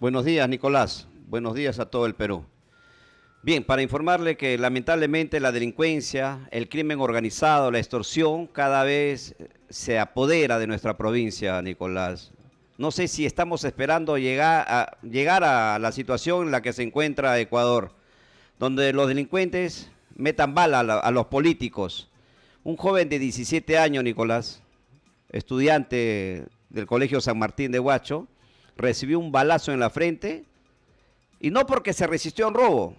Buenos días, Nicolás. Buenos días a todo el Perú. Bien, para informarle que lamentablemente la delincuencia, el crimen organizado, la extorsión cada vez se apodera de nuestra provincia, Nicolás. No sé si estamos esperando llegar a, llegar a la situación en la que se encuentra Ecuador, donde los delincuentes metan bala a, a los políticos. Un joven de 17 años, Nicolás, estudiante del Colegio San Martín de Huacho, recibió un balazo en la frente y no porque se resistió a un robo,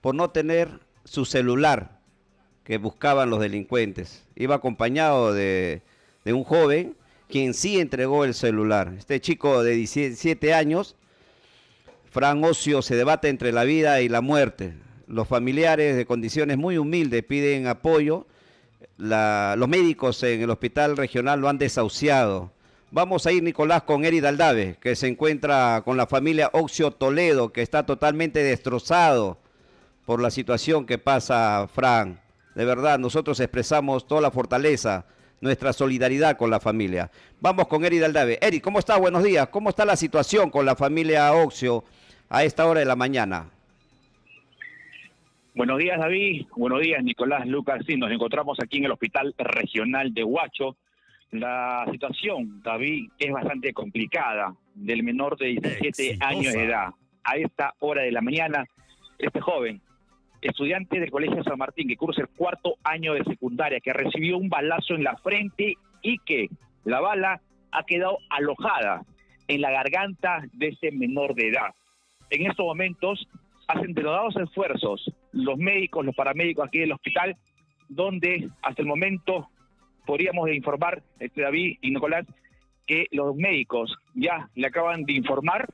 por no tener su celular que buscaban los delincuentes. Iba acompañado de, de un joven quien sí entregó el celular. Este chico de 17 años, Fran Ocio, se debate entre la vida y la muerte. Los familiares de condiciones muy humildes piden apoyo. Los médicos en el hospital regional lo han desahuciado. Vamos a ir, Nicolás, con Eri Daldave, que se encuentra con la familia Oxio Toledo, que está totalmente destrozado por la situación que pasa, Fran. De verdad, nosotros expresamos toda la fortaleza, nuestra solidaridad con la familia. Vamos con Eri Daldave. Eri, ¿cómo está? Buenos días. ¿Cómo está la situación con la familia Oxio a esta hora de la mañana? Buenos días, David. Buenos días, Nicolás, Lucas. Sí, nos encontramos aquí en el Hospital Regional de Huacho la situación, David, es bastante complicada del menor de 17 años de edad. A esta hora de la mañana, este joven, estudiante del Colegio San Martín, que cursa el cuarto año de secundaria, que recibió un balazo en la frente y que la bala ha quedado alojada en la garganta de este menor de edad. En estos momentos hacen denodados esfuerzos los médicos, los paramédicos aquí del hospital, donde hasta el momento podríamos informar, este David y Nicolás, que los médicos ya le acaban de informar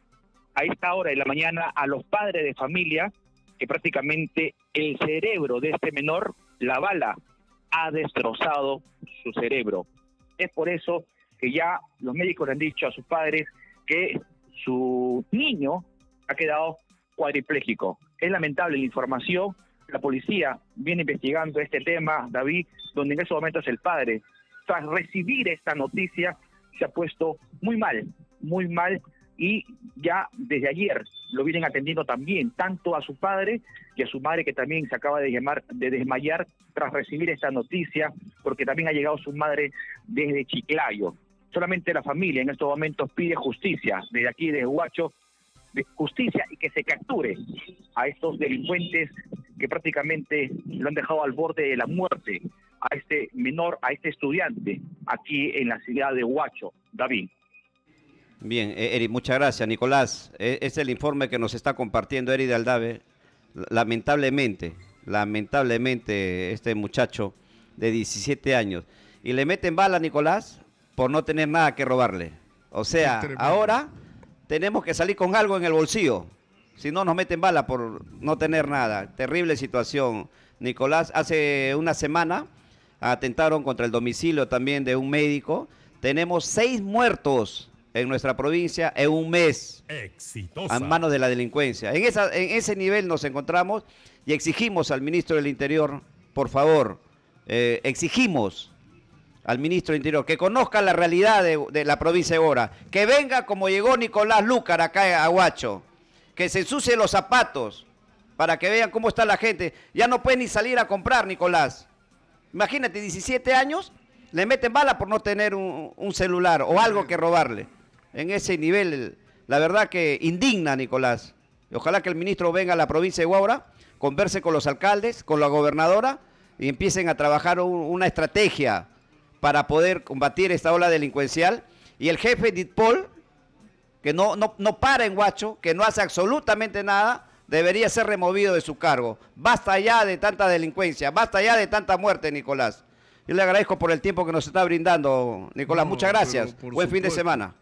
a esta hora de la mañana a los padres de familia que prácticamente el cerebro de este menor, la bala, ha destrozado su cerebro. Es por eso que ya los médicos le han dicho a sus padres que su niño ha quedado cuadripléjico. Es lamentable la información, la policía viene investigando este tema, David, donde en ese momento es el padre. Tras recibir esta noticia, se ha puesto muy mal, muy mal, y ya desde ayer lo vienen atendiendo también, tanto a su padre y a su madre, que también se acaba de, llamar, de desmayar tras recibir esta noticia, porque también ha llegado su madre desde Chiclayo. Solamente la familia en estos momentos pide justicia desde aquí, desde Huacho, justicia y que se capture a estos delincuentes que prácticamente lo han dejado al borde de la muerte a este menor, a este estudiante aquí en la ciudad de Huacho, David. Bien, eh, Eri, muchas gracias, Nicolás. E, es el informe que nos está compartiendo Eri de Aldave. Lamentablemente, lamentablemente, este muchacho de 17 años. Y le meten bala a Nicolás por no tener nada que robarle. O sea, ahora tenemos que salir con algo en el bolsillo. Si no, nos meten bala por no tener nada. Terrible situación. Nicolás, hace una semana atentaron contra el domicilio también de un médico. Tenemos seis muertos en nuestra provincia en un mes Exitosa. a manos de la delincuencia. En, esa, en ese nivel nos encontramos y exigimos al ministro del Interior, por favor, eh, exigimos al ministro del Interior, que conozca la realidad de, la provincia de Bora, que venga como llegó Nicolás Lúcar acá a Huacho, que se ensucie los zapatos para que vean cómo está la gente. Ya no puede ni salir a comprar, Nicolás. Imagínate, 17 años, le meten bala por no tener un, celular o algo que robarle. En ese nivel, la verdad que indigna, Nicolás. Ojalá que el ministro venga a la provincia de Huaura, converse con los alcaldes, con la gobernadora y empiecen a trabajar una estrategia para poder combatir esta ola delincuencial. Y el jefe Ditpol, que no, no, no para en Guacho, que no hace absolutamente nada, debería ser removido de su cargo. Basta ya de tanta delincuencia, basta ya de tanta muerte, Nicolás. Yo le agradezco por el tiempo que nos está brindando, Nicolás. Muchas gracias. Buen fin de semana.